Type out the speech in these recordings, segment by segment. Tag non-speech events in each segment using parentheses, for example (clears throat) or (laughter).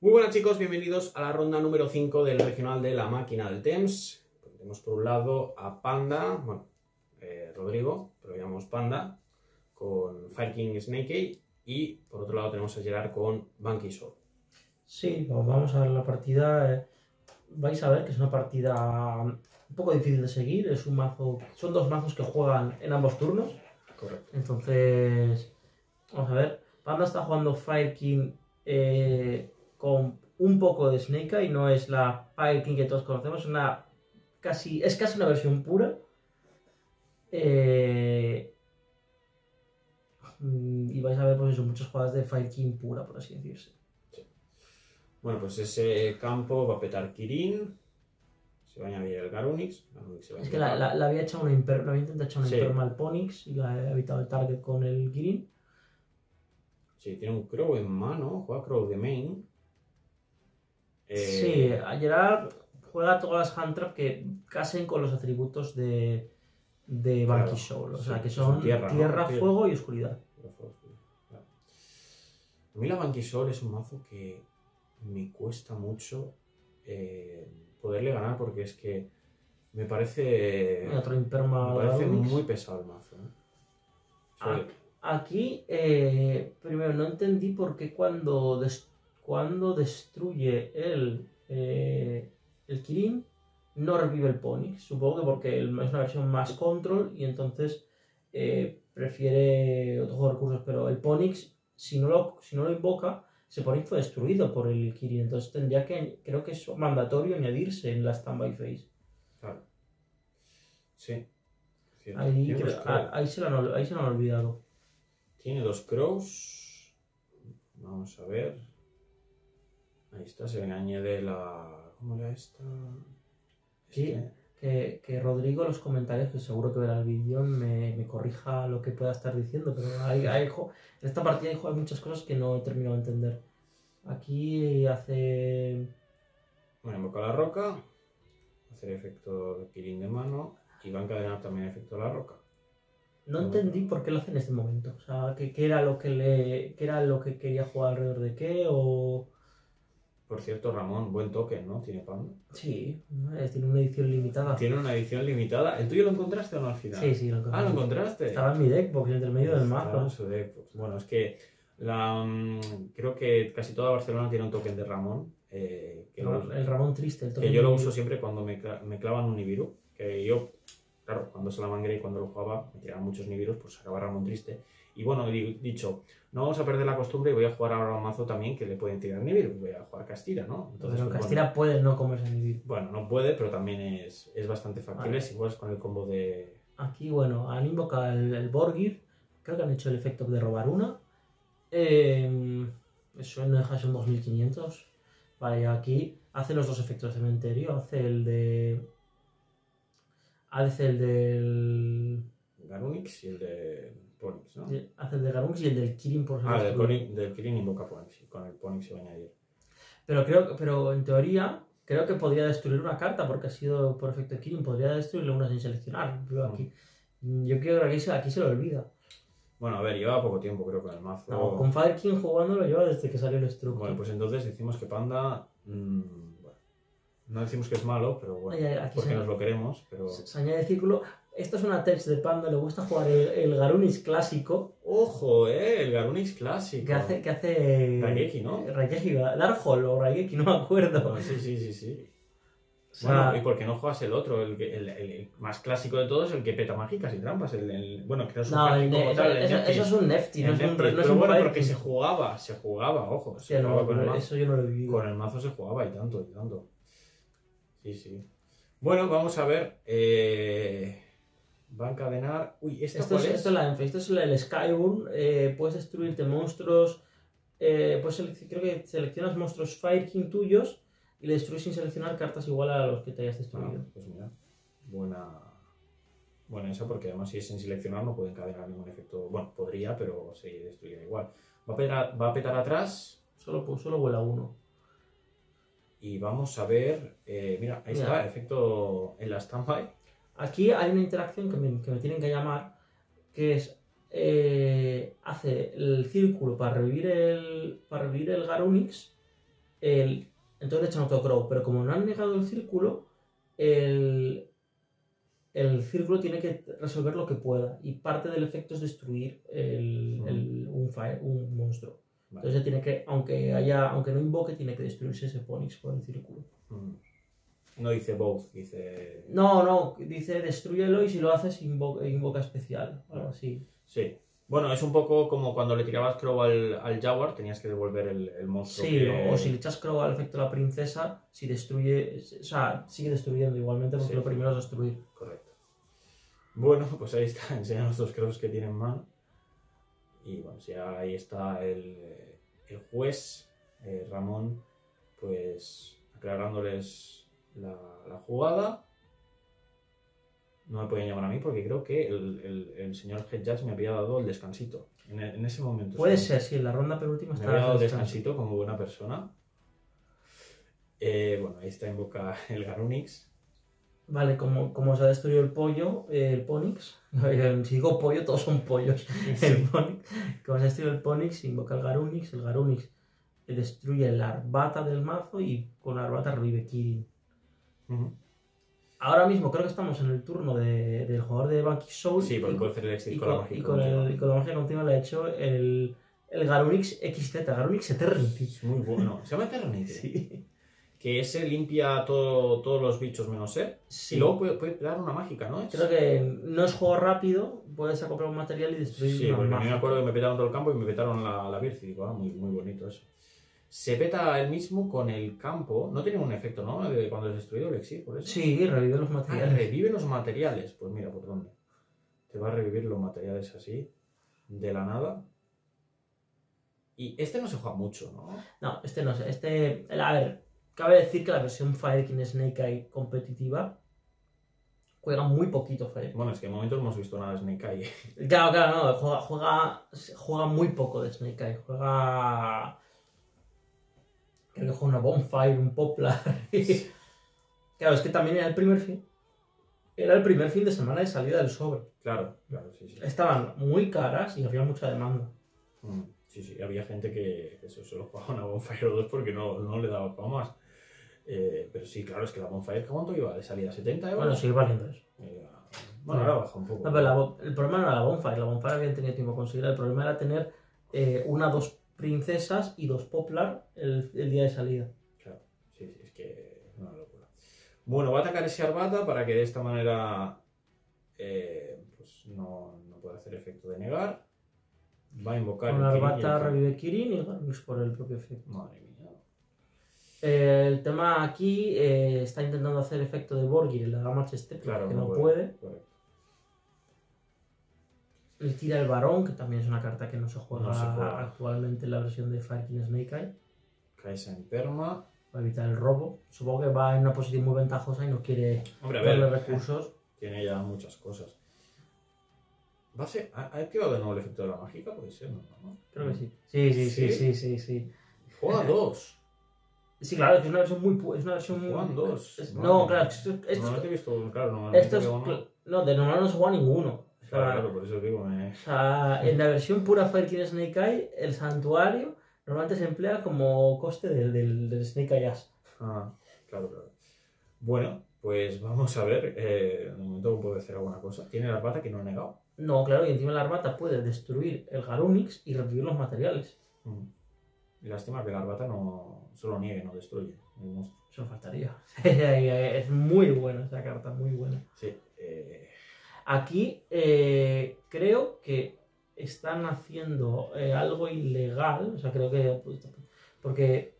Muy buenas chicos, bienvenidos a la ronda número 5 del regional de la máquina del TEMS. Tenemos por un lado a Panda, bueno, eh, Rodrigo, pero lo llamamos Panda, con Fire King Snake y por otro lado tenemos a Gerard con Banky Soul. Sí, pues vamos a ver la partida. eh, Vais a ver que es una partida un poco difícil de seguir. Es un mazo, son dos mazos que juegan en ambos turnos. Correcto. Entonces, vamos a ver. Panda está jugando Fire King eh, con un poco de Snake y no es la Fire King que todos conocemos, es una casi, es casi una versión pura. Eh, y vais a ver pues eso, muchas jugadas de Fire King pura, por así decirse. Bueno, pues ese campo va a petar Kirin, se va a añadir el Garunix. Garunix se va a Es que la, añadir- la- la había echado una imper, la había intentado echar una Sí. Impermal Ponix y la he evitado el target con el Kirin. Sí, tiene un Crow en mano, juega Crow de main. Eh, Sí, a Gerard juega todas las hand trap que casen con los atributos de, de Claro, Banky Soul. O sea, que que son tierra, tierra, ¿no? Sí. fuego y oscuridad. Claro. A mí la Banquisol es un mazo que me cuesta mucho eh, poderle ganar porque es que me parece, me parece muy pesado el mazo. ¿eh? Aquí, eh, primero, no entendí por qué cuando, des- cuando destruye el, eh, el Kirin no revive el Ponix. Supongo que porque es una versión más control y entonces eh, prefiere otros recursos. Pero el Ponix, si no lo, si no lo invoca, ese Ponix fue destruido por el Kirin. Entonces tendría que, creo que es mandatorio añadirse en la standby phase. claro. Sí. cierto. Ahí, creo- se lo ahí se lo han olvidado. Tiene dos crows. Vamos a ver. Ahí está, se le añade la. ¿Cómo era esta? Sí. Este. que, que Rodrigo en los comentarios, que seguro que verá el vídeo, me, me corrija lo que pueda estar diciendo, pero hay, hay en esta partida hay, muchas cosas que no he terminado de entender. Aquí hace... Bueno, invoca la roca, hacer efecto de Kirin de mano y va a encadenar también efecto de la roca. No entendí por qué lo hace en este momento. O sea, ¿qué, qué era lo que le, qué era lo que quería jugar alrededor de qué? O... Por cierto, Ramón, buen token, ¿no? Tiene Panda. Sí, eh, tiene una edición limitada. Tiene una edición limitada. ¿El tuyo lo encontraste o no al final? Sí, sí, lo encontré. Ah, lo encontraste. Estaba en mi deck, porque entre medio del Estaba en mazo. su deck. Pues, Bueno, es que la, mm, creo que casi toda Barcelona tiene un token de Ramón. eh, que, lo- El Ramón triste. El que token yo lo uso siempre cuando me, me clavan un Nibiru. Que yo, claro, cuando se la mangué y cuando lo jugaba, me tiraban muchos Nibirus, pues sacaba Ramón triste. Y bueno, di- dicho, no vamos a perder la costumbre y voy a jugar ahora un mazo también que le pueden tirar Nibiru. Voy a jugar Castira, ¿no? Pero pues, Castilla puede no comerse ni vivir. Bueno, no puede, pero también es, es bastante factible. Vale. Es igual con el combo de. Aquí, bueno, han invocado el, el Borgir. Creo que han hecho el efecto de robar una. Eh, eso no deja un 2500. Vale, aquí hace los dos efectos de cementerio. Hace el de. Hace el del. Garunix y el de Ponix, ¿no? Hace el de Garunx y el del Kirin por Ah, del, del Kirin invoca Ponix. Con el Ponix se va a añadir. Pero creo pero en teoría, creo que podría destruir una carta porque ha sido por efecto de Kirin. Podría destruirle una sin seleccionar. Pero aquí. Yo creo que aquí, se- aquí se lo olvida. Bueno, a ver, lleva poco tiempo, creo, con el mazo. No, con Fire King jugando lo lleva desde que salió el Structure. Bueno, pues entonces decimos que Panda. mm, bueno, no decimos que es malo, pero bueno. Ay, ay, aquí porque nos lo queremos, pero. Se, se añade círculo. Esto es una text de Panda, le gusta jugar el, el Garunis clásico ¡Ojo, eh! El Garunix clásico. que hace. Que hace Raigeki, ¿no? Raigeki, Darkhold o Raigeki, no me acuerdo. Ah, sí, sí, sí, sí. O sea, Bueno, ¿y por qué no juegas el otro? El, que- el, el más clásico de todos, el que peta mágicas y trampas. El, bueno, que no es un no, el como eso, tal, eso- es un Nefty, no es un, no es un bueno, porque se jugaba, se jugaba, ojo. Se jugaba con, el eso yo no lo he vivido. con el mazo se jugaba y tanto, y tanto. Sí, sí. Bueno, vamos a ver. eh, va a encadenar. Uy, ¿esta Esto cuál es, es? esto es la Enfe, esto es el, Skyburn. eh, puedes destruirte monstruos. eh, puedes selec- creo que seleccionas monstruos Fire King tuyos y le destruyes sin seleccionar cartas igual a los que te hayas Ah, destruido. pues mira, buena. Buena esa, porque además si es sin seleccionar no puede encadenar ningún efecto. Bueno, podría, pero se destruiría igual. Va a petar, va a petar atrás Solo, pues, solo vuela uno. y vamos a ver. eh, mira, ahí Mira. está, efecto en la standby. Aquí hay una interacción que me, que me tienen que llamar, que es eh, hace el círculo para revivir el, para revivir el Garunix el, entonces le echan otro crow. Pero como no han negado el círculo, el, el círculo tiene que resolver lo que pueda. Y parte del efecto es destruir el, el- un, fire- un monstruo. Vale. Entonces tiene que, aunque haya, aunque no invoque, tiene que destruirse ese Ponix por el círculo. Mm. No dice both, dice. No, no, dice destruyelo y si lo haces invo- invoca especial. Algo así. Sí. Bueno, es un poco como cuando le tirabas crow al, al Jaguar, tenías que devolver el, el monstruo. Sí, que- o si le echas crow al efecto de la princesa, si destruye, o sea, sigue destruyendo igualmente porque Sí. lo primero es destruir. Correcto. Bueno, pues ahí está, (laughs) enseñan los dos crows que tienen man. Y bueno, si ahí está el, el juez, eh, Ramón, pues aclarándoles la, la jugada. No me pueden llamar a mí porque creo que el, el- el señor Head Judge me había dado el descansito. En, en ese momento. Puede ser, sí, en la ronda penúltima Me había dado el descansito como buena persona. Eh, bueno, ahí está invoca (laughs) el Garunix. Vale, como, como se ha destruido el pollo, eh, el Ponix, (laughs) si digo pollo, todos son pollos. (laughs) El Ponix, como se ha destruido el Ponix, invoca el Garunix, el Garunix destruye la arbata del mazo y con la arbata revive Kirin. Ahora mismo creo que estamos en el turno de- del jugador de Banky Soul. Sí, porque hacer el exit y con con, y con el- y con la magia continua le ha hecho el, el Garunix XZ, Garunix Eternity. Es muy bueno. Se llama Eternity. Sí. Que ese limpia todo, todos los bichos menos él. Sí. Y luego puede, puede dar una mágica, ¿no? Creo que no es juego rápido, puedes acoplar un material y destruir Sí, una porque a mí me acuerdo que me petaron todo el campo y me petaron la, la digo, ah, muy, muy bonito eso. Se peta él mismo con el campo. No tiene un efecto, ¿no? De cuando es destruido el exit, por eso. Sí, revive los Ah, materiales. revive los materiales. Pues mira, ¿por dónde? Te va a revivir los materiales así, de la nada. Y este no se juega mucho, ¿no? No, este no sé. Este. A ver, cabe decir que la versión Fire King Snake Eye competitiva juega muy poquito Fire. Bueno, es que de momento no hemos visto nada de Snake Eye. Claro, claro, no. Juega, juega, juega muy poco de Snake Eye. Juega. Que una Bonfire, un Poplar. (laughs) claro, es que también era el primer fin. Era el primer fin de semana de salida del sobre. Claro, claro, sí, sí. Estaban muy caras y había mucha demanda. Mm, Sí, sí, había gente que, eso solo jugaba una Bonfire o dos porque no, no le daba para más. Eh, pero sí, claro, es que la Bonfire, ¿cuánto iba de salida? ¿70 euros? Bueno, sigue valiendo eso. Eh, bueno, ahora baja un poco. No, pero la el problema no era la Bonfire. La Bonfire habían tenido tiempo a conseguir. El problema era tener eh, una, dos princesas y dos Poplar el, el día de salida. Claro, sí, sí, es que es una locura. Bueno, va a atacar ese Arbata para que de esta manera eh, pues no, no pueda hacer efecto de negar. Va a invocar Con el- revive Kirin y Garrus por el propio efecto. Madre mía. Eh, el tema aquí eh, está intentando hacer efecto de Borgir en la gama Step, Claro, que no puede. Correcto. Le tira el Barón, que también es una carta que no se juega, No se juega. actualmente en la versión de Fire King Snake Eye. Kaisa en perma. Para evitar el robo. Supongo que va en una posición muy ventajosa y no quiere Hombre, darle ver, recursos. (laughs) tiene ya muchas cosas. ¿Va a ser, ¿Ha activado de nuevo el efecto de la mágica? Puede ser, ¿no? ¿no? Creo que sí. Sí, sí, sí, ¿Sí? sí, sí, sí. Juega (laughs) dos. Sí, claro, es una versión muy... Es una versión muy- Juegan dos. es- no, mía. claro, esto, esto, Normalmente he visto, claro, normalmente esto es... ¿no? No, de normal no se juega ninguno. O sea, Claro, por eso digo, me... o sea, en la versión pura Fire King Snake Eye, el santuario normalmente se emplea como coste del, del, del Snake Eye Ash. Ah, claro, claro. Bueno, pues vamos a ver. Eh, de momento puede hacer alguna cosa. Tiene la pata que no ha negado. No, claro, y encima la arbata puede destruir el Garunix y revivir los materiales. Mm. Lástima que la arbata no solo niegue, no destruye. el monstruo. Eso faltaría. (laughs) es muy buena esa carta, muy buena. Sí. eh, Aquí eh, creo que están haciendo eh, algo ilegal, o sea, creo que... pues, Porque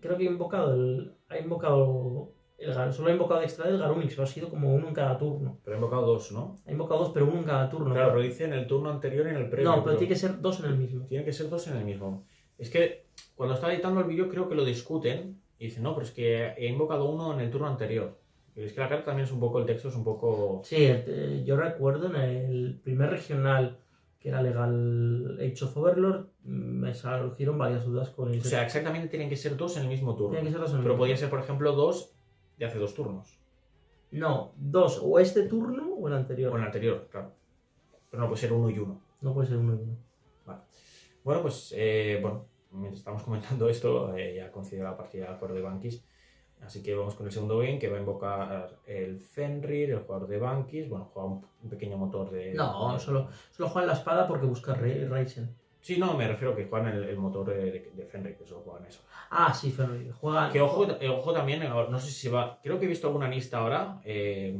creo que ha invocado el... Ha invocado... El, solo ha invocado extra del Garunix, pero ha sido como uno en cada turno. pero ha invocado dos, ¿no? Ha invocado dos, pero uno en cada turno. Claro, pero dice en el turno anterior y en el previo. no, pero tiene que ser dos en el mismo. Tiene que ser dos en el mismo. Es que cuando estaba editando el vídeo creo que lo discuten y dicen, no, pero es que he invocado uno en el turno anterior. Es que la carta también es un poco, el texto es un poco... Sí, eh, yo recuerdo en el primer regional que era legal Age of Overlord, mm, me surgieron varias dudas con O eso. sea, exactamente tienen que ser dos en el mismo turno. Tienen que ser dos en el Pero mismo. podría ser, por ejemplo, dos de hace dos turnos. No, dos, o este turno o el anterior. O el anterior, claro. Pero no puede ser uno y uno. No puede ser uno y uno. Bueno, pues, eh, bueno, mientras estamos comentando esto, eh, ya concedido la partida al jugador de Bankis. Así que vamos con el segundo game que va a invocar el Fenrir, el jugador de Bankis. Bueno, juega un, un pequeño motor de. No, de- solo, solo juega en la espada porque busca Ryzen. Sí, no, me refiero a que juegan el, el motor de, Fenrir, que solo juegan eso. Ah, sí, Fenrir. Juega. Que ojo, eh, ojo también, eh, no sé si se va. Creo que he visto alguna lista ahora, eh,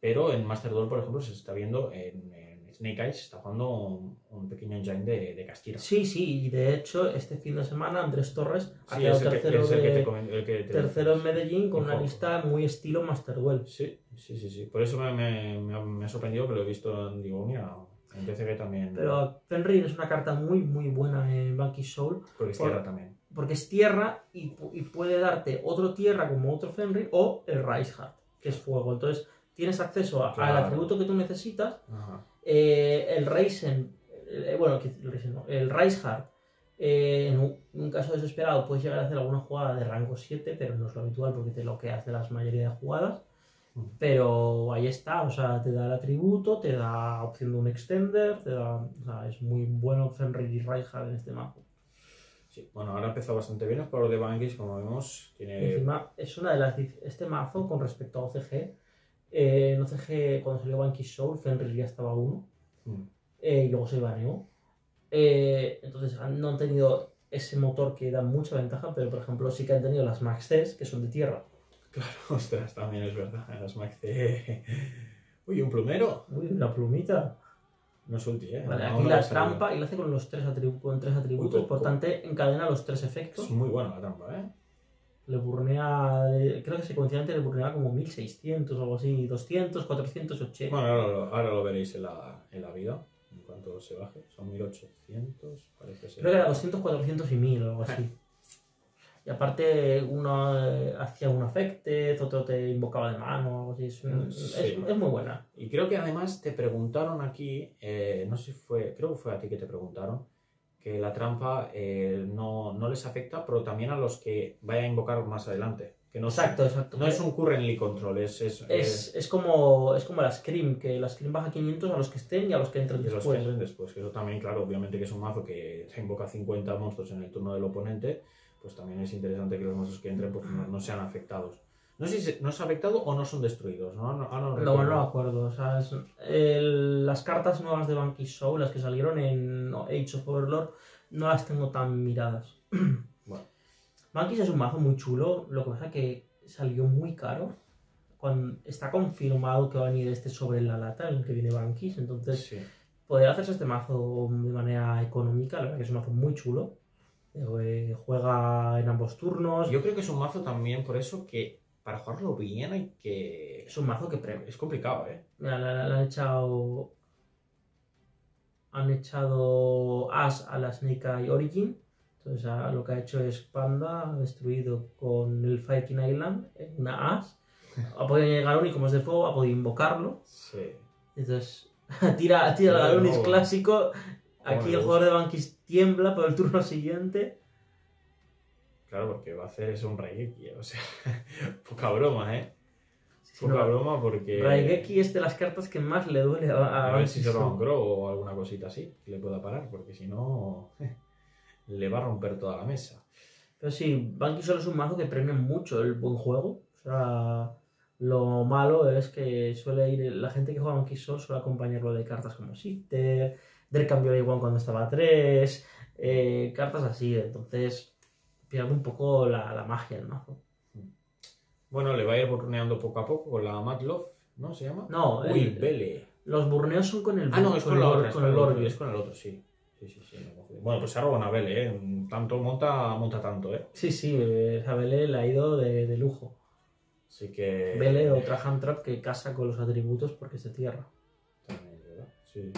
pero en Master Duel, por ejemplo, se está viendo en, en Snake Eyes, está jugando un, un pequeño engine de, de Castilla. Sí, sí, y de hecho, este fin de semana Andrés Torres ha Sí, quedado que, tercero, que te que te- tercero en Medellín con una lista muy estilo Master Duel. Sí, sí, sí, sí. Por eso me, me- me ha, me ha sorprendido que lo he visto en, digo, mira, en TCG también. Pero Fenrir es una carta muy, muy buena en Banky Soul porque es por- tierra también. porque es tierra y, y puede darte otro tierra como otro Fenrir o el Rise Heart, que es fuego. Entonces tienes acceso a- al atributo que tú necesitas. Ajá. Eh, el Ryzen, eh, bueno, el, Ryzen no, el Heart, eh, en, un, caso desesperado puedes llegar a hacer alguna jugada de rango 7, pero no es lo habitual porque te bloqueas de las mayoría de jugadas. Ujú. Pero ahí está, o sea, te da el atributo, te da opción de un extender, te da, o sea, es muy bueno Fenrir y Reinhardt en este mazo. Sí, bueno, ahora ha empezado bastante bien el jugador de Bankis, como vemos. Tiene. Encima, es una de las. Este mazo con respecto a OCG, eh, en OCG cuando salió Banky Soul, Fenrir ya estaba uno, Mm. eh, y luego se baneó. Eh, entonces han- no han tenido ese motor que da mucha ventaja, pero por ejemplo sí que han tenido las Max Cs, que son de tierra. Claro, (laughs) ostras, también es verdad. Las Max C. Uy, un plumero. Uy, la plumita. No es ulti, ¿eh? Vale, No, aquí no la trampa y la hace con los tres, atribu- con tres atributos, Uy, por tanto encadena los tres efectos. Es muy buena la trampa, ¿eh? Le burnea, creo que secuencialmente le burnea como 1600 o algo así, 200, 480. Bueno, ahora lo, ahora lo veréis en la, en la vida, en cuanto se baje. Son 1800, parece ser. Creo que era 200, 400 y 1000 o algo así. (laughs) Y aparte, uno eh, hacía un affected, otro te invocaba de mano, algo así. Es, un- Sí. es- es muy buena. Y creo que además te preguntaron aquí, eh, no sé si fue, creo que fue a ti que te preguntaron, que la trampa eh, no, no les afecta, pero también a los que vaya a invocar más adelante. Que no, Exacto, exacto. no es un currently control, es, es, Es, es como, es como la Scream, que la Scream baja 500 a los que estén y a los que entren eh, de los que después. entren después. Que eso también, claro, obviamente que es un mazo que se invoca 50 monstruos en el turno del oponente, pues también es interesante que los monstruos que entren pues, no, no sean afectados. No sé si no es afectado o no son destruidos, ¿no? No, no No, me acuerdo. O sea, es- el- las cartas nuevas de Banky Show, las que salieron en Age of Overlord, no las tengo tan miradas. (clears throat) Bueno. Es un mazo muy chulo, lo que pasa es que salió muy caro. Cuando está confirmado que va a venir este sobre la lata en el que viene Bankis, entonces Sí. poder hacerse este mazo de manera económica, la verdad que es un mazo muy chulo. Eh, juega en ambos turnos, Yo creo que es un mazo también por eso que para jugarlo bien hay que... es un mazo que premia. Es complicado, ¿eh? Mira, le han echado. Han echado As a la Snake Eye Origin. Entonces a- lo que ha hecho es Panda, ha destruido con el Viking Island eh, una As. Ha podido llegar Galón y como es de fuego, ha podido invocarlo. Sí. Entonces (laughs) tira, tira Sí, Galonis no. clásico. Aquí el jugador de Bankis tiembla por el turno siguiente. Claro, porque va a hacer eso un Raigeki, o sea, (laughs) poca broma, ¿eh? Poca no, broma porque... Raigeki es de las cartas que más le duele a, a ver si se un Grow o alguna cosita así que le pueda parar, porque si no (laughs) le va a romper toda la mesa. Pero sí, Banky solo es un mazo que premia mucho el buen juego. O sea, lo malo es que suele ir. La gente que juega Banky Soul suele acompañarlo de cartas como Shifter, del cambio de igual cuando estaba a 3, eh, cartas así. Entonces, pierde un poco la, la magia el mazo. Bueno, le va a ir burneando poco a poco con la Matlov, ¿no? ¿Se llama? No, Uy, el- Vele. los burneos son con el Ah, no, es con, la el, otra, es con con el el otro, es con el otro, sí. Sí, sí, sí. Bueno, pues se ha robado una Vele, ¿eh? Tanto monta, monta tanto, ¿eh? Sí, sí, eh, a Bele le ha ido de, de lujo. Así que... Bele, otra hand trap que casa con los atributos porque es de tierra. También, ¿verdad? Sí.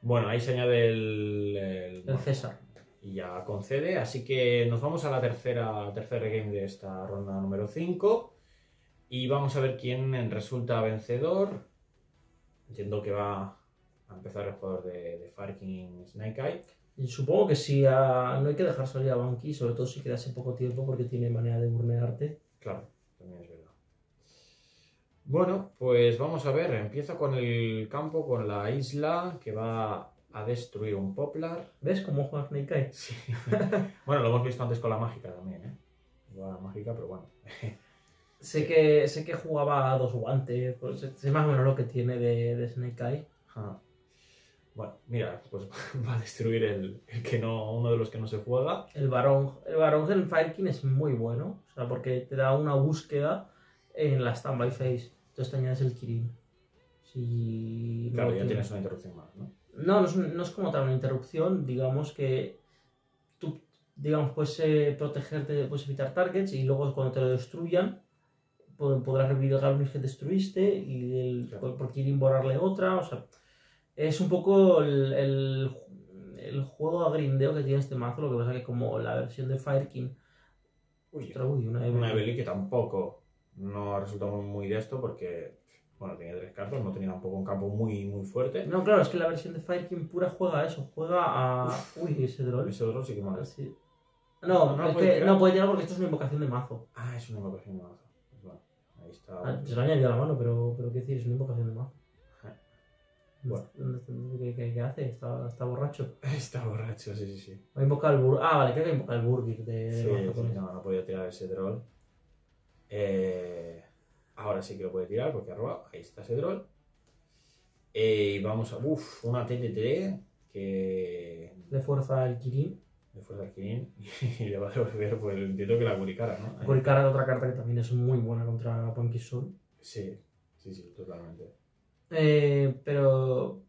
Bueno, ahí se añade el... el- El César. Y ya concede. Así que nos vamos a la tercera, tercera game de esta ronda número 5. Y vamos a ver quién resulta vencedor. Entiendo que va a empezar el jugador de, de Fire King Snake Eye. Y supongo que sí, a- no hay que dejar salir a Banky, sobre todo si quedase poco tiempo porque tiene manera de burnearte. Claro, también es verdad. Bueno, pues vamos a ver. Empieza con el campo, con la isla, que va a destruir un Poplar. ¿Ves cómo juega Snake Eye? Sí. (laughs) bueno, lo hemos visto antes con la mágica también, ¿eh? La mágica, pero bueno. (laughs) Sé que, sé que jugaba a dos guantes, pues sé más o menos lo que tiene de, de Snake Eye. Bueno, mira, pues (laughs) va a destruir el, el que no, uno de los que no se juega. El varón, el varón del Fire King es muy bueno, o sea, porque te da una búsqueda en la standby phase. Entonces te añades el Kirin. Si Claro, ya tienes una interrupción más, ¿no? No, no es, no es como tal una interrupción, digamos que tú, digamos, puedes eh, protegerte, puedes evitar targets y luego cuando te lo destruyan pod- podrás revivir el Galunish que destruiste y el, Claro. por, por Kirin borrarle otra, o sea, es un poco el, el, el juego a grindeo que tiene este mazo, lo que pasa que como la versión de Fire King, Uy, ostras, uy, una una Evelyn. Evely que tampoco no ha resultado muy de esto porque, bueno, tenía tres cartas, no tenía tampoco un campo muy, muy fuerte. No, claro, es que la versión de Fire King pura juega a eso, juega a... Uy, ese drone. Ese otro sí que mola. Sí. No, No es puede que tirar. no puede tirar porque esto es una invocación de mazo. Ah, es una invocación de mazo. Pues bueno, ahí está. Ah, se lo ha añadido a la mano, pero, pero qué decir, es una invocación de mazo. (laughs) Bueno. ¿Dónde- ¿Qué, qué- qué hace? Está, está borracho. (laughs) Está borracho, sí, sí, sí. Va a invocar el Burg. Ah, vale, creo que invoca el Burgir de, de Sí, sí, no, no podía tirar ese troll. Eh, ahora sí que lo puede tirar porque ha robado. Ahí está ese troll. Eh, y vamos a. Uff, una TTT que. Le fuerza el Kirin. Le fuerza al Kirin (laughs) y le va a devolver, pues entiendo que la Guricara, ¿no? Ahí. Goricara es otra carta que también es muy buena contra Punky Soul. Sí, sí, sí, totalmente. Eh, pero,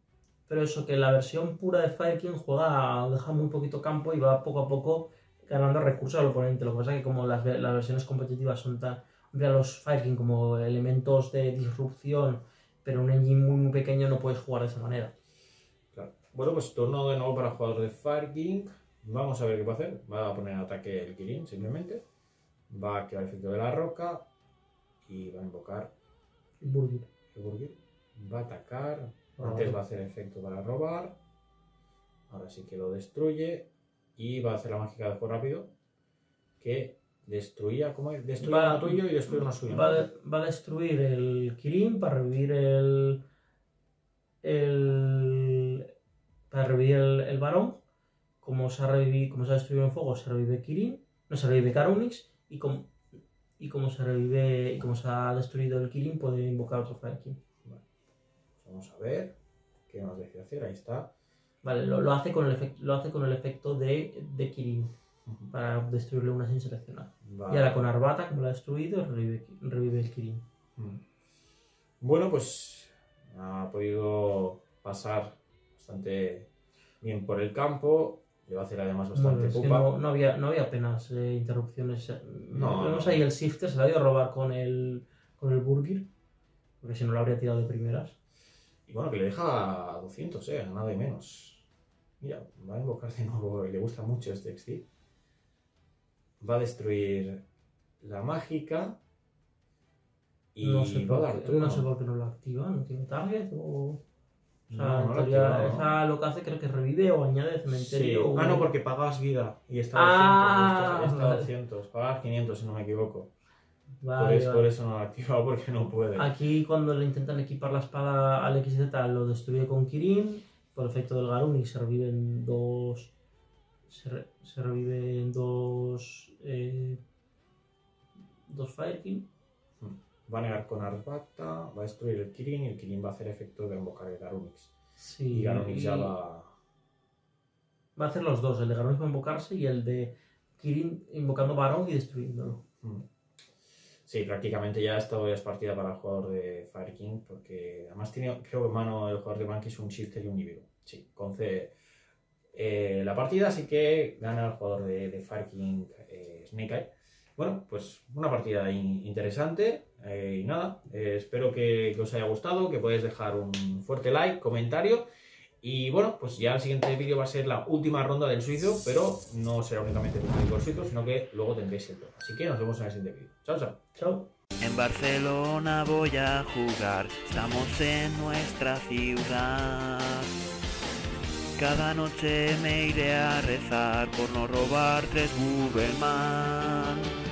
pero eso, que la versión pura de Fire King juega, deja muy poquito campo y va poco a poco ganando recursos al oponente. Lo que pasa es que como las, las versiones competitivas son tan... Hombre, a los Fire King como elementos de disrupción, pero un engine muy, muy pequeño no puedes jugar de esa manera. Claro. Bueno, pues turno de nuevo para el jugador de Fire King. Vamos a ver qué va a hacer. Va a poner ataque el Kirin, simplemente. Va a activar el efecto de la roca. Y va a invocar Burgir. el Burgir. Va a atacar. Ah, Antes vale. va a hacer efecto para robar. Ahora sí que lo destruye. Y va a hacer la mágica de juego rápido. Que destruía. ¿Cómo es? Va- uno tuyo y destruye uno suyo. Va, a- va a destruir el Kirin para revivir el. el para revivir el, el varón. Como se, ha revivi- como se ha destruido en fuego, se revive Kirin. No se revive Karunix. Y como, y como se revive. Y como se ha destruido el Kirin, puede invocar otro Fire King. Vamos a ver. ¿Qué nos decide hacer? Ahí está. Vale, lo, lo hace con el efecto, lo hace con el efecto de, de Kirin. Para destruirle una sin seleccionar. Vale. Y ahora con Arbata, como lo ha destruido, revive, revive el Kirin. Bueno, pues ha podido pasar bastante bien por el campo. Le va a hacer además bastante que pupa. no, no había, no había apenas eh, interrupciones. No, Vemos no. ahí el Shifter, se la ha ido a robar con el, con el Burgir, porque si no lo habría tirado de primeras. Y bueno, que le deja a 200, eh, nada de menos. Mira, va a invocar de nuevo, le gusta mucho este XT. Va a destruir la mágica. Y no, sé va a por dar qué, turno. no sé por qué no lo activa, no tiene target o... O sea, No, en no ¿no? esa lo que hace creo que revive o añade Sí. cementerio. o- Ah, no, porque pagas vida y está a 200. Ah, está, está a vale. 200. Pagas 500 si no me equivoco. Vale, por, eso, vale. por eso no lo ha activado, porque no puede. Aquí cuando le intentan equipar la espada al XZ lo destruye con Kirin, por efecto del Garunic se reviven dos... Se, re- se reviven dos... Eh, dos Fire King. Va a negar con Arbata, va a destruir el Kirin y el Kirin va a hacer efecto de invocar el Garunix. Sí, Y Garunix ya va. va a hacer los dos, el de Garunic va a invocarse y el de Kirin invocando Barón y destruyéndolo. Mm. Sí, prácticamente ya esto es partida para el jugador de Fire King, porque además tiene, creo que en mano el jugador de Banquis un Shifter y un Nibiru. Sí, concede eh, la partida, así que gana el jugador de, de Fire King eh, Snake Eye. Bueno, pues una partida in- interesante eh, y nada, eh, espero que, que os haya gustado, que podáis dejar un fuerte like, comentario y bueno, pues ya el siguiente vídeo va a ser la última ronda del suizo, pero no será únicamente el único suizo, sino que luego tendréis el top. Así que nos vemos en el siguiente vídeo. Chao, chao. Chao. En Barcelona voy a jugar, estamos en nuestra ciudad. Cada noche me iré a rezar por no robar tres Google Man.